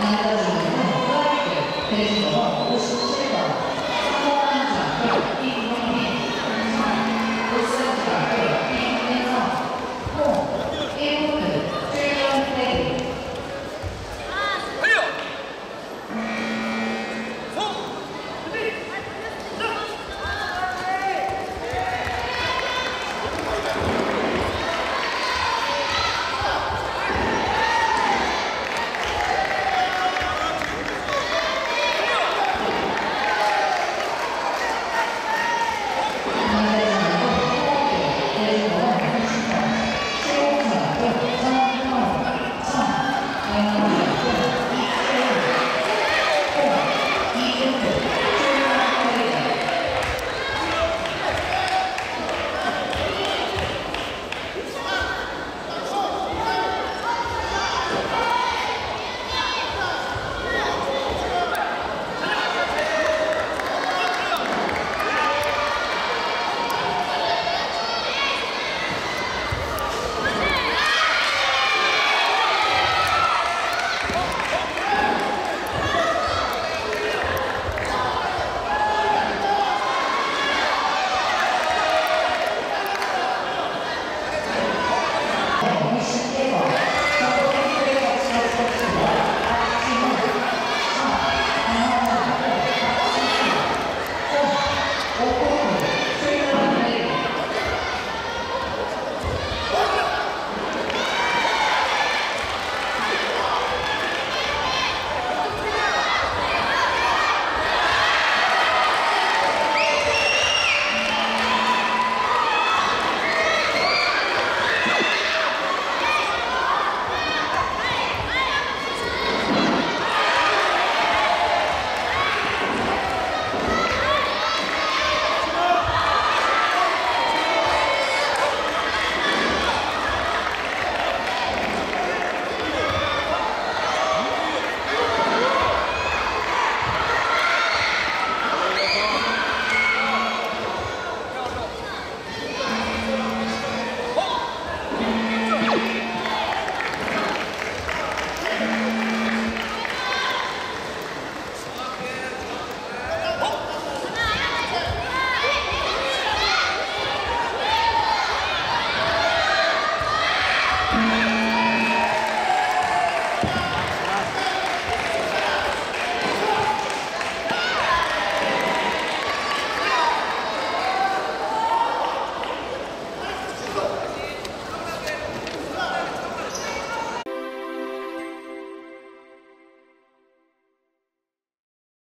Nada, nada. Três,